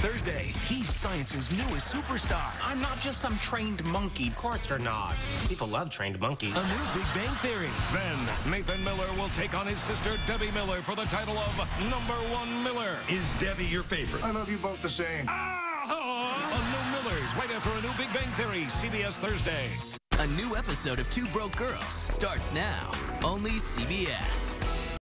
Thursday, he's science's newest superstar. I'm not just some trained monkey. Of course they're not. People love trained monkeys. A new Big Bang Theory. Then, Nathan Miller will take on his sister, Debbie Miller, for the title of Number One Miller. Is Debbie your favorite? I love you both the same. Ah! A new Millers, right after a new Big Bang Theory, CBS Thursday. A new episode of Two Broke Girls starts now. Only CBS.